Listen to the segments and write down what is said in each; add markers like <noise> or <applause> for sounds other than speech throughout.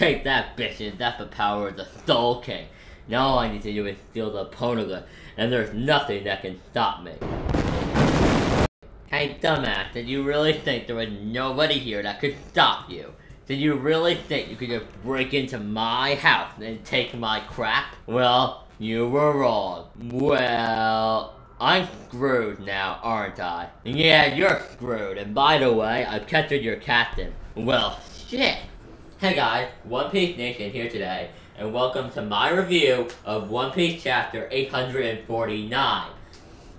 Take that, bitches. That's the power of the Soul King. Now all I need to do is steal the Poneglyph, and there's nothing that can stop me. Hey, dumbass, did you really think there was nobody here that could stop you? Did you really think you could just break into my house and take my crap? Well, you were wrong. Well, I'm screwed now, aren't I? Yeah, you're screwed, and by the way, I've captured your captain. Well, shit! Hey guys, One Piece Nation here today, and welcome to my review of One Piece Chapter 849.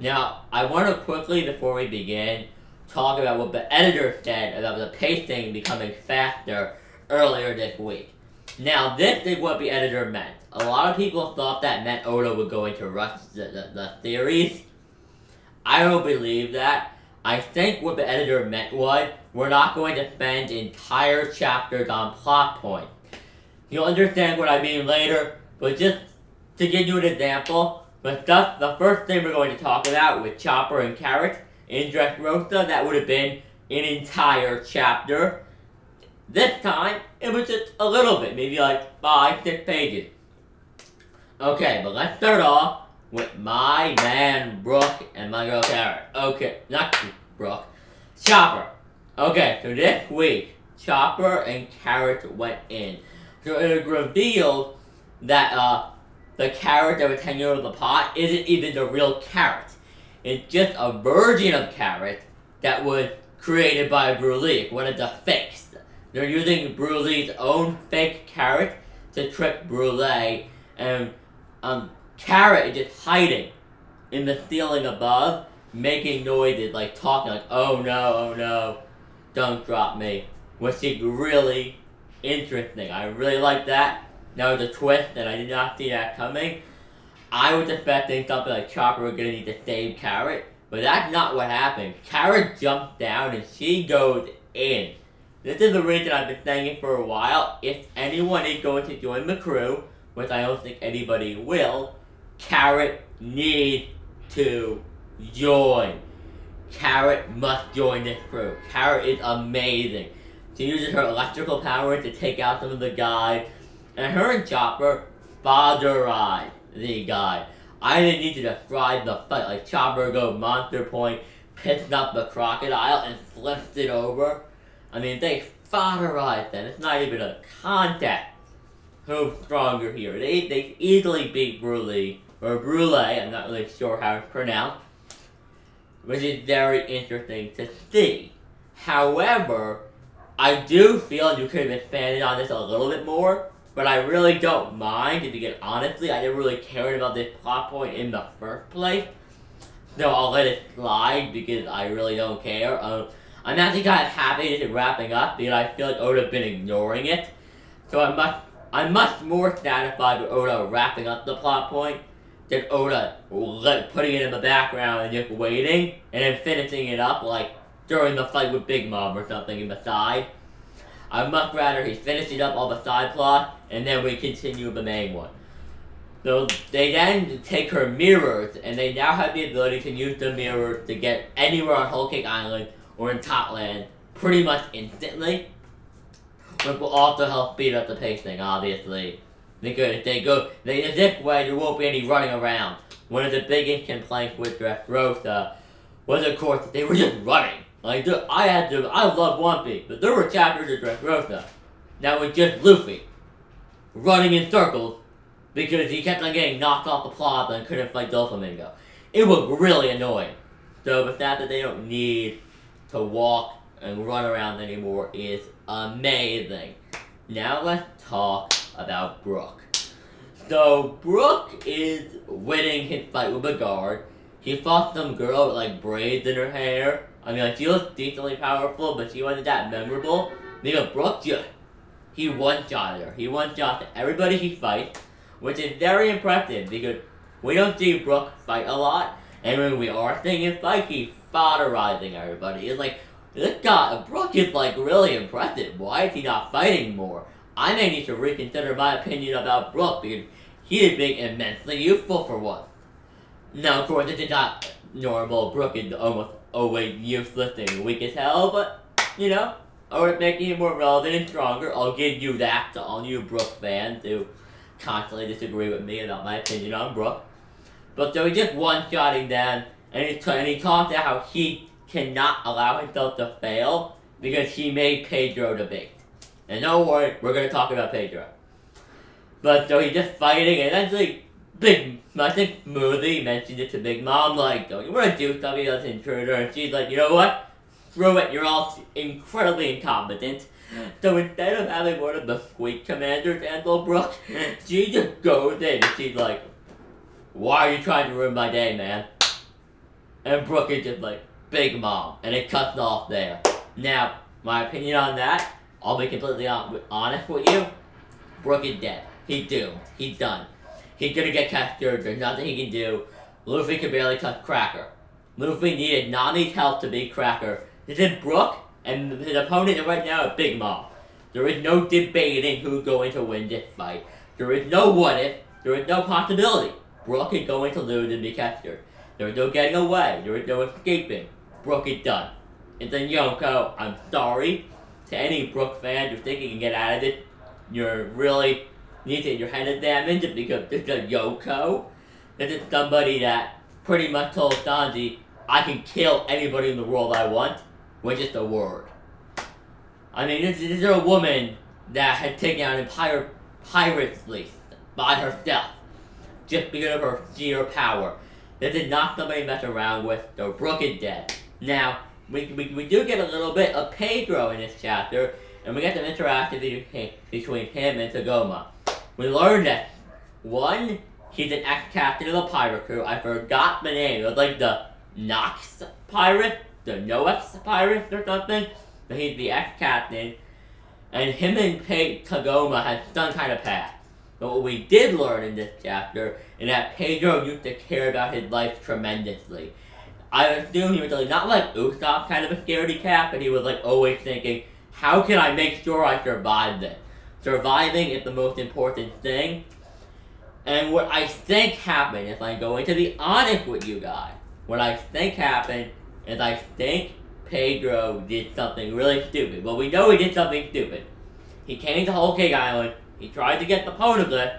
Now, I want to quickly, before we begin, talk about what the editor said about the pacing becoming faster earlier this week. Now, this is what the editor meant. A lot of people thought that meant Oda would go into rush the, the, the series. I don't believe that. I think what the editor meant was, we're not going to spend entire chapters on plot points. You'll understand what I mean later, but just to give you an example, the stuff, the first thing we're going to talk about with Chopper and Carrot in Dressrosa, that would have been an entire chapter. This time, it was just a little bit, maybe like five, six pages. Okay, but let's start off with my man Brook and my girl Carrot. Okay, not Brook, Chopper. Okay, so this week, Chopper and Carrot went in. So it revealed that uh, the carrot that was hanging over the pot isn't even the real carrot. It's just a version of carrot that was created by Brulee, one of the fakes. They're using Brulee's own fake carrot to trick Brulee and um, Carrot is just hiding in the ceiling above, making noises, like talking, like, oh no, oh no, don't drop me. Which is really interesting. I really like that. That was a twist, and I did not see that coming. I was expecting something like Chopper was gonna need to save Carrot, but that's not what happened. Carrot jumps down and she goes in. This is the reason I've been saying it for a while. If anyone is going to join the crew, which I don't think anybody will, Carrot need to join. Carrot must join this crew. Carrot is amazing. She uses her electrical power to take out some of the guys and her and Chopper fatherized the guy. I didn't need to describe the fight, like Chopper go monster point, picks up the crocodile and flips it over. I mean, they fatherized them. It's not even a contest. Who's stronger here? They, they easily beat Brule, or brulee, I'm not really sure how it's pronounced, which is very interesting to see. However, I do feel you could have expanded on this a little bit more, but I really don't mind, if you get honestly, I didn't really care about this plot point in the first place. So I'll let it slide because I really don't care. Um, I'm actually kind of happy it's wrapping up because I feel like Oda's been ignoring it. So I'm much, I'm much more satisfied with Oda wrapping up the plot point than Oda let, putting it in the background and just waiting and then finishing it up like during the fight with Big Mom or something in the side. I'd much rather he finishes up all the side plot, and then we continue the main one. So they then take her mirrors, and they now have the ability to use the mirrors to get anywhere on Whole Cake Island or in Totto Land pretty much instantly. Which will also help speed up the pacing, obviously. Because if they go they, this way, there won't be any running around. One of the biggest complaints with Dressrosa was, of course, that they were just running. Like, I had to, I love One Piece, but there were chapters of Dressrosa that was just Luffy running in circles because he kept on getting knocked off the plaza and couldn't fight Doflamingo. It was really annoying. So the fact that they don't need to walk and run around anymore is amazing. Now let's talk about Brook. So Brook is winning his fight with a guard. He fought some girl with like braids in her hair I mean, like, she looks decently powerful, but she wasn't that memorable. Because Brook just, he one-shot her. He one-shot everybody he fights, which is very impressive because we don't see Brook fight a lot, and when we are seeing him fight, he's fatherizing everybody. It's like, this guy, Brook is like really impressive. Why is he not fighting more? I may need to reconsider my opinion about Brook because he is being immensely useful for once. Now, of course, this is not normal. Brook is almost always useless and weak as hell, but, you know, or making it more relevant and stronger. I'll give you that to all you Brook fans who constantly disagree with me about my opinion on Brook. But so he just one-shotting them, and he, and he talked about how he cannot allow himself to fail because he made Pedro the bait. And don't worry, we're going to talk about Pedro. But so he's just fighting, and eventually, Big, I think Smoothie mentioned it to Big Mom, like, don't you want to do something that's intruder? And she's like, you know what? Screw it, you're all incredibly incompetent. So instead of having one of the Sweet Commanders handle Brook, <laughs> she just goes in and she's like, why are you trying to ruin my day, man? And Brook is just like, Big Mom, and it cuts off there. Now, my opinion on that, I'll be completely honest with you, Brook is dead. He's doomed. He's done. He's gonna get captured. There's nothing he can do. Luffy can barely touch Cracker. Luffy needed Nami's help to beat Cracker. This is Brook, and his opponent right now is Big Mom. There is no debating who's going to win this fight. There is no what if. There is no possibility. Brook is going to lose and be captured. There is no getting away. There is no escaping. Brook is done. And then Yonko, I'm sorry to any Brook fans who think you can get out of it. You're really needing your head damaged because this is Yonko. This is somebody that pretty much told Sanji, I can kill anybody in the world I want with just a word. I mean, this, this is a woman that had taken out an entire pirate fleet by herself just because of her sheer power. This is not somebody to mess around with. The Brook is dead. Now, we, we, we do get a little bit of Pedro in this chapter, and we get some interaction between him and Tagoma. We learn that, one, he's an ex-captain of the pirate crew. I forgot the name. It was like the Nox pirate, the Nox pirate or something. But he's the ex-captain. And him and Peg Togoma had some kind of past. But what we did learn in this chapter is that Pedro used to care about his life tremendously. I assume he was like, not like Usopp kind of a scaredy cat, but he was like always thinking, how can I make sure I survive this? Surviving is the most important thing. And what I think happened, if I'm going to be honest with you guys, what I think happened is I think Pedro did something really stupid. Well, we know he did something stupid. He came to Whole Cake Island, he tried to get the poneglyph,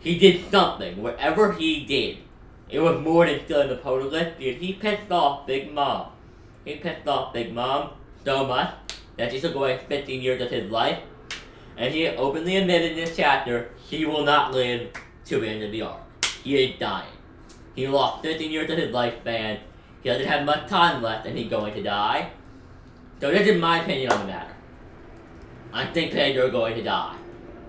he did something. Whatever he did, it was more than stealing the poneglyph because he pissed off Big Mom. He pissed off Big Mom so much that she took away 15 years of his life and he openly admitted in this chapter he will not live to the end of the arc. He is dying. He lost 15 years of his lifespan. He doesn't have much time left and he's going to die. So this is my opinion on the matter. I think Pedro is going to die.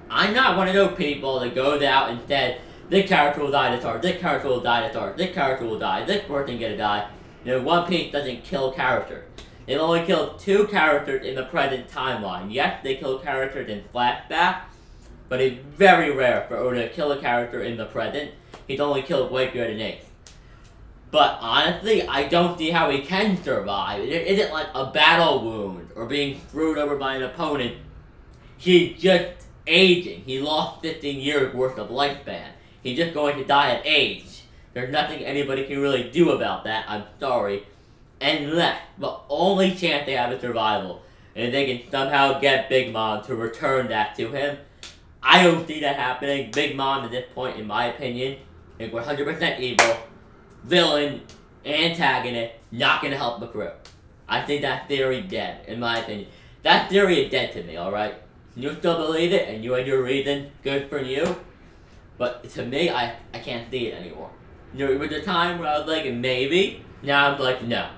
I'm not one of those people that goes out and says, this character will die this arc, this character will die this arc, this character will die, this person gonna die. You know, One Piece doesn't kill characters. They've only killed two characters in the present timeline. Yes, they kill characters in flashback, but it's very rare for Oda to kill a character in the present. He's only killed Blackbeard and Ace. But honestly, I don't see how he can survive. It isn't like a battle wound or being screwed over by an opponent. He's just aging. He lost 15 years worth of lifespan. He's just going to die at age. There's nothing anybody can really do about that. I'm sorry unless the only chance they have is survival, and they can somehow get Big Mom to return that to him. I don't see that happening. Big Mom, at this point, in my opinion, is 100% evil, villain, antagonist, not gonna help the crew. I think that theory dead, in my opinion. That theory is dead to me, alright? You still believe it, and you had your reason, good for you. But to me, I, I can't see it anymore. You There was a time where I was like, maybe. Now I'm like, no.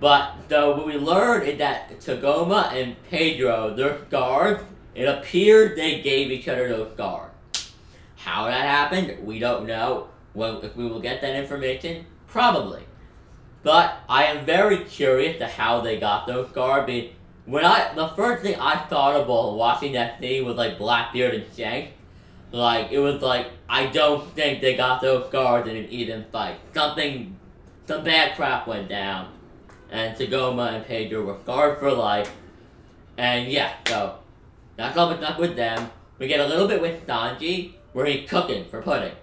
But though what we learned is that Tagoma and Pedro, their scars, it appeared they gave each other those scars. How that happened, we don't know. Well, if we will get that information, probably. But I am very curious to how they got those scars. When I, the first thing I thought about watching that scene was like Blackbeard and Shanks. Like, it was like, I don't think they got those scars in an even fight. Something, some bad crap went down and Togoma and Pedro were scarred for life. And yeah, so that's all up with them. We get a little bit with Sanji, where he's cooking for Pudding.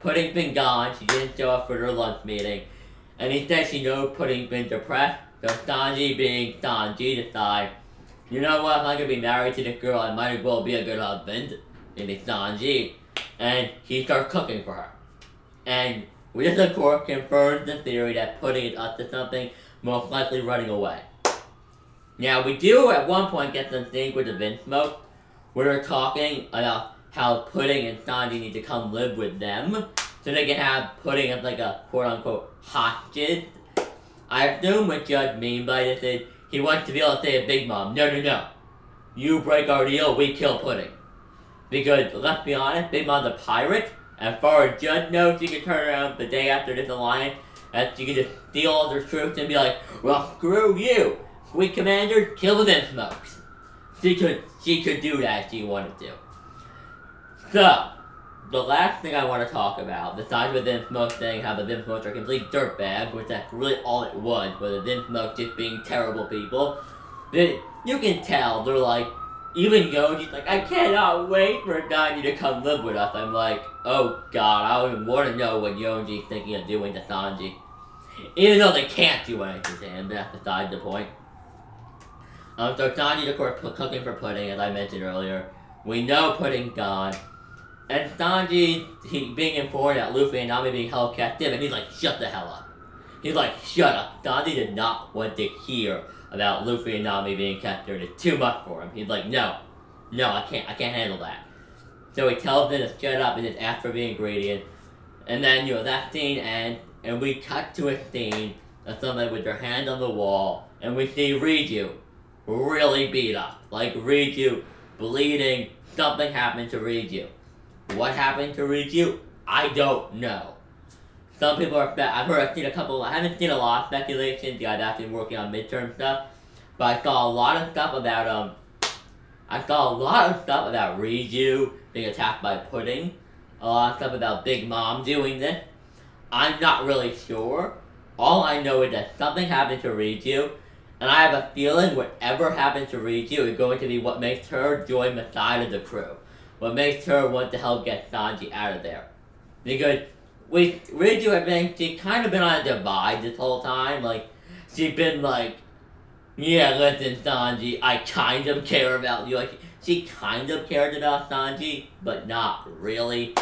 Pudding's been gone, she didn't show up for their lunch meeting. And he said she knows Pudding's been depressed, so Sanji being Sanji decides you know what, if I'm gonna be married to this girl, I might as well be a good husband. And it's Sanji. And he starts cooking for her. And just, of course, confirms the theory that pudding is up to something, most likely running away. Now, we do at one point get some things with the Vinsmoke, where they're talking about how Pudding and Sanji need to come live with them, so they can have Pudding as like a quote-unquote hostage. I assume what Judge mean by this is, he wants to be able to say to Big Mom, no, no, no. You break our deal, we kill Pudding. Because, let's be honest, Big Mom's a pirate, as far as Judge knows, she can turn around the day after this alliance, and she can just steal all their troops and be like, well, screw you. We commander, kill the Vinsmokes. She could, she could do that if she wanted to. So, the last thing I want to talk about, besides the Vinsmoke saying how the Vinsmokes are complete dirtbags, which that's really all it was, but the Vinsmokes just being terrible people, that you can tell they're like, even Yonji's like, I cannot wait for Nani to come live with us. I'm like, oh god, I don't even want to know what Yonji's thinking of doing to Sanji. Even though they can't do anything to him, that's beside the point. Um, so Sanji's of course cooking for Pudding, as I mentioned earlier. We know Pudding's gone. And Sanji, he being informed that Luffy and Nami being held captive, and he's like, shut the hell up. He's like, shut up. Sanji did not want to hear about Luffy and Nami being captured. It's too much for him. He's like, no, no, I can't, I can't handle that. So he tells them to shut up and just ask for the ingredient. And then, you know, that scene ends, and we cut to a scene of somebody with their hand on the wall, and we see Reiju really beat up. Like, Reiju bleeding, something happened to Reiju. What happened to Reiju? I don't know. Some people are, I've heard, I've seen a couple, I haven't seen a lot of speculation, guys been working on midterm stuff, but I saw a lot of stuff about, um, I saw a lot of stuff about Reiju being attacked by Pudding, a lot of stuff about Big Mom doing this. I'm not really sure. All I know is that something happened to Reiju, and I have a feeling whatever happened to Reiju is going to be what makes her join the side of the crew. What makes her want to help get Sanji out of there. Because we Reiju have been she kind of been on a divide this whole time. Like she's been like, yeah, listen, Sanji, I kind of care about you. Like she kind of cared about Sanji, but not really.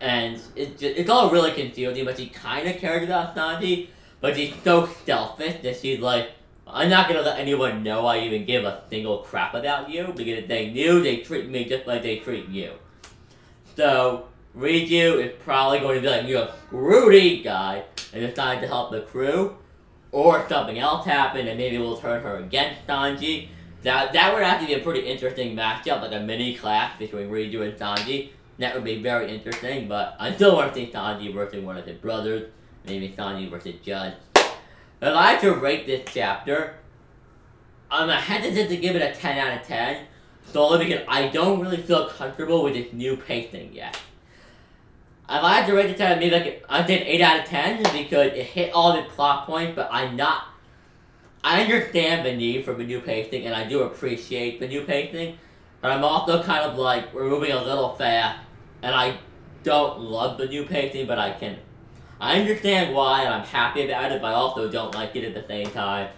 And it just, it's all really confusing. But she kind of cared about Sanji, but she's so selfish that she's like, I'm not gonna let anyone know I even give a single crap about you because if they knew, they treat me just like they treat you. So Reiju is probably going to be like, you're a guy, and decide to help the crew, or something else happened and maybe we'll turn her against Sanji. That, that would actually be a pretty interesting matchup, like a mini clash between Reiju and Sanji. That would be very interesting, but I still want to see Sanji versus one of his brothers, maybe Sanji versus Judge. If I had to rate this chapter, I'm hesitant to give it a 10 out of 10, solely because I don't really feel comfortable with this new pacing yet. If I had to rate the chapter, maybe like I did 8 out of 10 because it hit all the plot points, but I'm not. I understand the need for the new pacing, and I do appreciate the new pacing, but I'm also kind of like, we're moving a little fast, and I don't love the new pacing, but I can. I understand why, and I'm happy about it, but I also don't like it at the same time.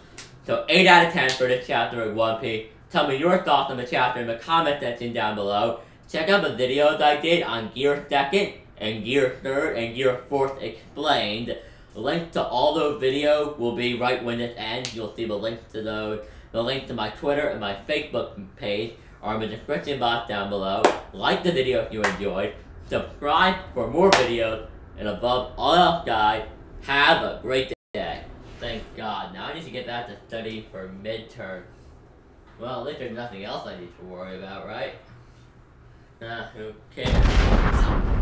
So 8 out of 10 for this chapter of One Piece. Tell me your thoughts on the chapter in the comment section down below. Check out the videos I did on Gear 2nd and Gear 3rd and Gear 4th explained. Link to all those videos will be right when it ends. You'll see the links to those. The link to my Twitter and my Facebook page are in the description box down below. Like the video if you enjoyed. Subscribe for more videos. And above all else, guys, have a great day. Thank God. Now I need to get back to study for midterm. Well, at least there's nothing else I need to worry about, right? Uh, okay.